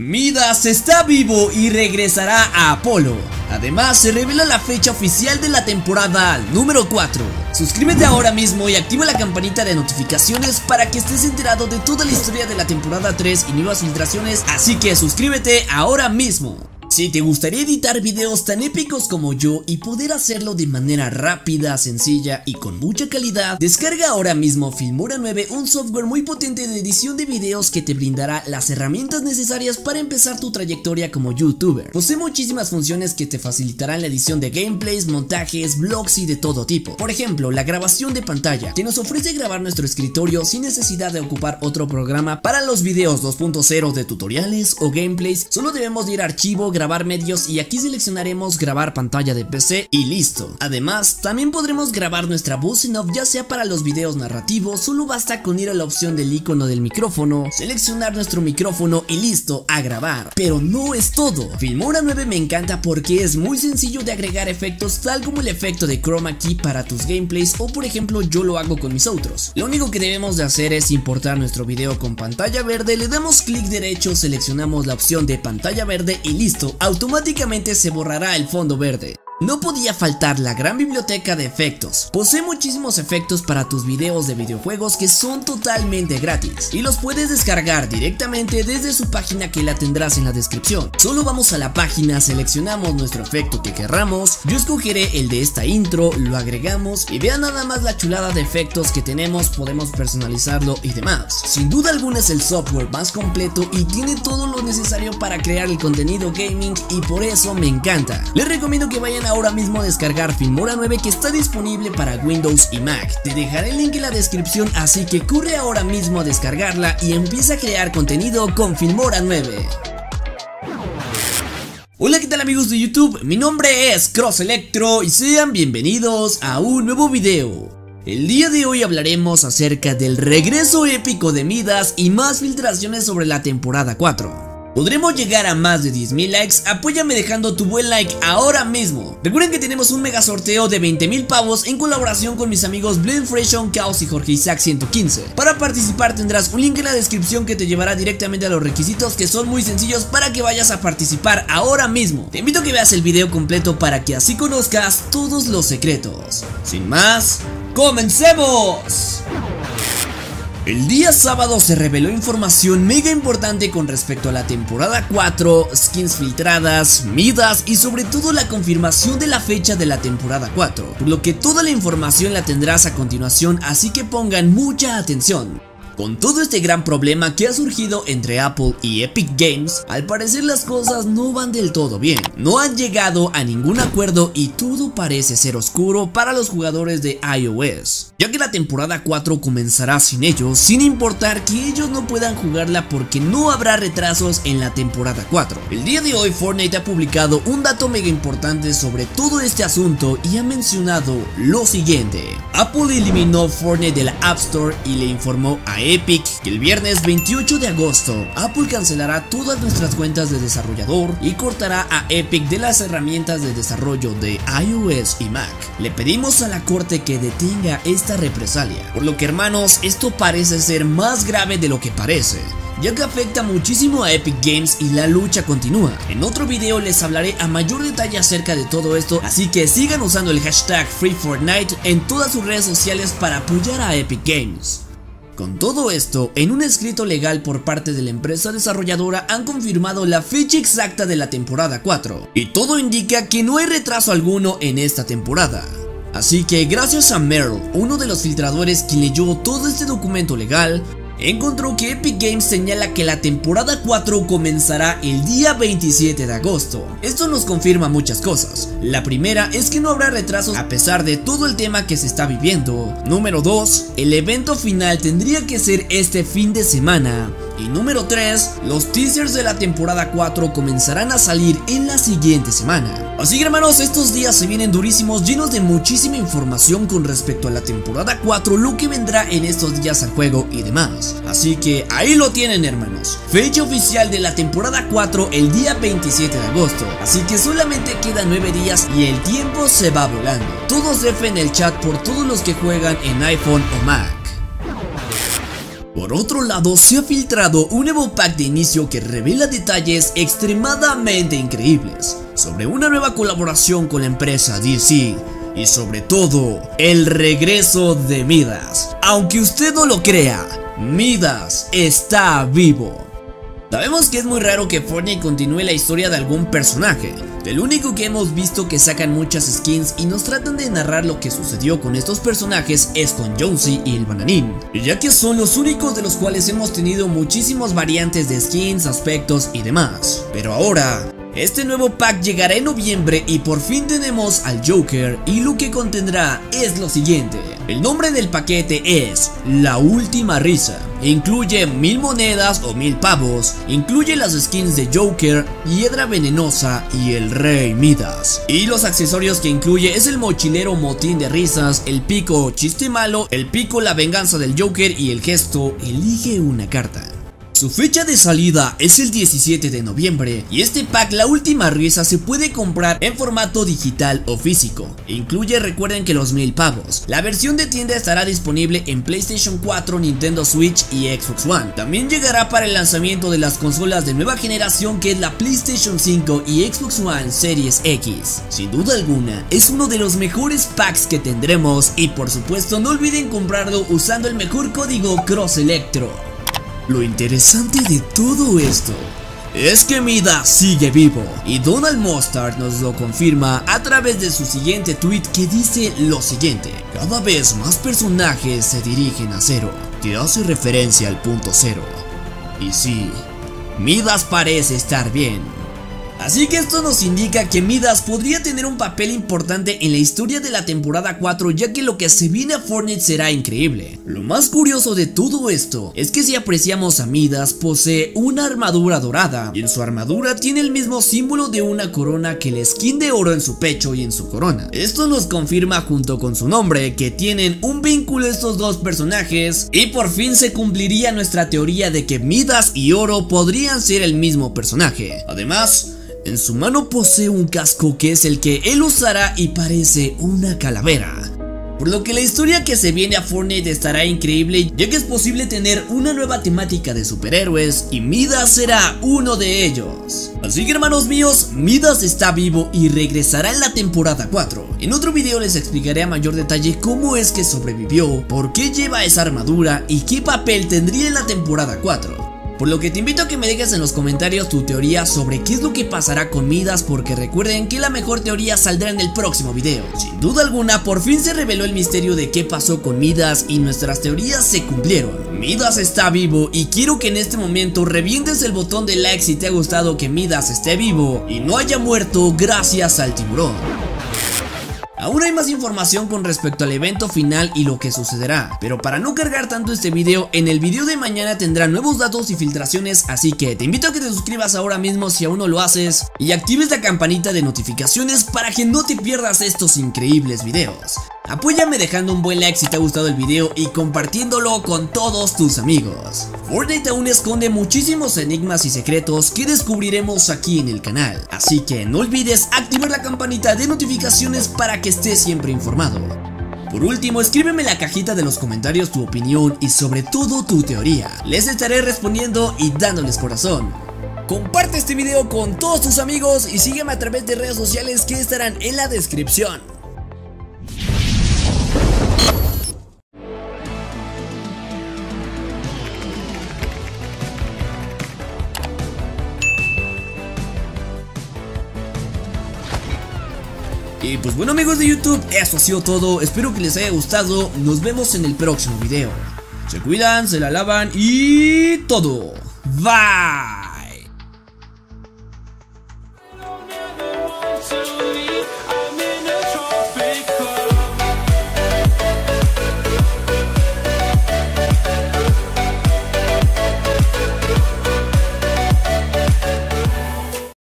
Midas está vivo y regresará a Apolo. Además, se revela la fecha oficial de la temporada número 4. Suscríbete ahora mismo y activa la campanita de notificaciones para que estés enterado de toda la historia de la temporada 3 y nuevas filtraciones, así que suscríbete ahora mismo. Si te gustaría editar videos tan épicos como yo y poder hacerlo de manera rápida, sencilla y con mucha calidad, descarga ahora mismo Filmora 9, un software muy potente de edición de videos que te brindará las herramientas necesarias para empezar tu trayectoria como youtuber. Posee muchísimas funciones que te facilitarán la edición de gameplays, montajes, vlogs y de todo tipo. Por ejemplo, la grabación de pantalla, que nos ofrece grabar nuestro escritorio sin necesidad de ocupar otro programa para los videos 2.0 de tutoriales o gameplays, solo debemos de ir a archivo, grabar medios y aquí seleccionaremos grabar pantalla de PC y listo. Además, también podremos grabar nuestra voz en off ya sea para los videos narrativos, solo basta con ir a la opción del icono del micrófono, seleccionar nuestro micrófono y listo, a grabar. Pero no es todo. Filmora 9 me encanta porque es muy sencillo de agregar efectos tal como el efecto de chroma key para tus gameplays o por ejemplo yo lo hago con mis otros. Lo único que debemos de hacer es importar nuestro video con pantalla verde, le damos clic derecho, seleccionamos la opción de pantalla verde y listo, automáticamente se borrará el fondo verde. No podía faltar la gran biblioteca de efectos. Posee muchísimos efectos para tus videos de videojuegos que son totalmente gratis y los puedes descargar directamente desde su página que la tendrás en la descripción. Solo vamos a la página, seleccionamos nuestro efecto que querramos, yo escogeré el de esta intro, lo agregamos y vean nada más la chulada de efectos que tenemos, podemos personalizarlo y demás. Sin duda alguna es el software más completo y tiene todo lo necesario para crear el contenido gaming y por eso me encanta. Les recomiendo que vayan ahora mismo descargar Filmora 9 que está disponible para Windows y Mac. Te dejaré el link en la descripción así que corre ahora mismo a descargarla y empieza a crear contenido con Filmora 9. Hola qué tal amigos de YouTube, mi nombre es Cross Electro y sean bienvenidos a un nuevo video. El día de hoy hablaremos acerca del regreso épico de Midas y más filtraciones sobre la temporada 4. ¿Podremos llegar a más de 10.000 likes? Apóyame dejando tu buen like ahora mismo. Recuerden que tenemos un mega sorteo de 20.000 pavos en colaboración con mis amigos Blend Freshion, Chaos y Jorge Isaac 115. Para participar tendrás un link en la descripción que te llevará directamente a los requisitos que son muy sencillos para que vayas a participar ahora mismo. Te invito a que veas el video completo para que así conozcas todos los secretos. Sin más, ¡comencemos! El día sábado se reveló información mega importante con respecto a la temporada 4, skins filtradas, midas y sobre todo la confirmación de la fecha de la temporada 4, por lo que toda la información la tendrás a continuación así que pongan mucha atención. Con todo este gran problema que ha surgido entre Apple y Epic Games, al parecer las cosas no van del todo bien. No han llegado a ningún acuerdo y todo parece ser oscuro para los jugadores de iOS, ya que la temporada 4 comenzará sin ellos, sin importar que ellos no puedan jugarla porque no habrá retrasos en la temporada 4. El día de hoy Fortnite ha publicado un dato mega importante sobre todo este asunto y ha mencionado lo siguiente. Apple eliminó Fortnite de la App Store y le informó a Epic que el viernes 28 de agosto Apple cancelará todas nuestras cuentas de desarrollador y cortará a Epic de las herramientas de desarrollo de iOS y Mac. Le pedimos a la corte que detenga esta represalia, por lo que hermanos esto parece ser más grave de lo que parece ya que afecta muchísimo a Epic Games y la lucha continúa. En otro video les hablaré a mayor detalle acerca de todo esto, así que sigan usando el hashtag FreeFortnite en todas sus redes sociales para apoyar a Epic Games. Con todo esto, en un escrito legal por parte de la empresa desarrolladora han confirmado la fecha exacta de la temporada 4, y todo indica que no hay retraso alguno en esta temporada. Así que gracias a Merrill, uno de los filtradores quien leyó todo este documento legal, encontró que Epic Games señala que la temporada 4 comenzará el día 27 de agosto. Esto nos confirma muchas cosas. La primera es que no habrá retrasos a pesar de todo el tema que se está viviendo. Número 2, el evento final tendría que ser este fin de semana. Y número 3, los teasers de la temporada 4 comenzarán a salir en la siguiente semana. Así que hermanos, estos días se vienen durísimos, llenos de muchísima información con respecto a la temporada 4, lo que vendrá en estos días al juego y demás. Así que ahí lo tienen hermanos, fecha oficial de la temporada 4 el día 27 de agosto. Así que solamente quedan 9 días y el tiempo se va volando. Todos F el chat por todos los que juegan en iPhone o Mac. Por otro lado, se ha filtrado un nuevo pack de inicio que revela detalles extremadamente increíbles sobre una nueva colaboración con la empresa DC y sobre todo el regreso de Midas. Aunque usted no lo crea, Midas está vivo. Sabemos que es muy raro que Fortnite continúe la historia de algún personaje. Del único que hemos visto que sacan muchas skins y nos tratan de narrar lo que sucedió con estos personajes es con Jonesy y el Bananín, ya que son los únicos de los cuales hemos tenido muchísimas variantes de skins, aspectos y demás. Pero ahora, este nuevo pack llegará en noviembre y por fin tenemos al Joker y lo que contendrá es lo siguiente. El nombre del paquete es La Última Risa. Incluye mil monedas o mil pavos. Incluye las skins de Joker, Hiedra Venenosa y el Rey Midas. Y los accesorios que incluye es el mochilero motín de risas, el pico chiste malo, el pico la venganza del Joker y el gesto elige una carta. Su fecha de salida es el 17 de noviembre y este pack La Última Risa se puede comprar en formato digital o físico. Incluye recuerden que los mil pavos. La versión de tienda estará disponible en PlayStation 4, Nintendo Switch y Xbox One. También llegará para el lanzamiento de las consolas de nueva generación que es la PlayStation 5 y Xbox One Series X. Sin duda alguna, es uno de los mejores packs que tendremos y por supuesto no olviden comprarlo usando el mejor código CrossElectro. Lo interesante de todo esto es que Mida sigue vivo y Donald Mustard nos lo confirma a través de su siguiente tweet que dice lo siguiente Cada vez más personajes se dirigen a cero, que hace referencia al punto cero. Y sí, Midas parece estar bien, Así que esto nos indica que Midas podría tener un papel importante en la historia de la temporada 4 ya que lo que se viene a Fortnite será increíble. Lo más curioso de todo esto es que si apreciamos a Midas posee una armadura dorada y en su armadura tiene el mismo símbolo de una corona que el skin de oro en su pecho y en su corona. Esto nos confirma junto con su nombre que tienen un vínculo estos dos personajes y por fin se cumpliría nuestra teoría de que Midas y Oro podrían ser el mismo personaje. Además, en su mano posee un casco que es el que él usará y parece una calavera. Por lo que la historia que se viene a Fortnite estará increíble ya que es posible tener una nueva temática de superhéroes y Midas será uno de ellos. Así que hermanos míos, Midas está vivo y regresará en la temporada 4. En otro video les explicaré a mayor detalle cómo es que sobrevivió, por qué lleva esa armadura y qué papel tendría en la temporada 4. Por lo que te invito a que me dejes en los comentarios tu teoría sobre qué es lo que pasará con Midas porque recuerden que la mejor teoría saldrá en el próximo video. Sin duda alguna, por fin se reveló el misterio de qué pasó con Midas y nuestras teorías se cumplieron. Midas está vivo y quiero que en este momento revientes el botón de like si te ha gustado que Midas esté vivo y no haya muerto gracias al tiburón. Aún hay más información con respecto al evento final y lo que sucederá, pero para no cargar tanto este video, en el video de mañana tendrá nuevos datos y filtraciones, así que te invito a que te suscribas ahora mismo si aún no lo haces y actives la campanita de notificaciones para que no te pierdas estos increíbles videos. Apóyame dejando un buen like si te ha gustado el video y compartiéndolo con todos tus amigos. Fortnite aún esconde muchísimos enigmas y secretos que descubriremos aquí en el canal, así que no olvides activar la campanita de notificaciones para que estés siempre informado. Por último, escríbeme en la cajita de los comentarios tu opinión y sobre todo tu teoría. Les estaré respondiendo y dándoles corazón. Comparte este video con todos tus amigos y sígueme a través de redes sociales que estarán en la descripción. Y pues bueno amigos de YouTube, eso ha sido todo, espero que les haya gustado, nos vemos en el próximo video. Se cuidan, se la lavan y todo. ¡Va!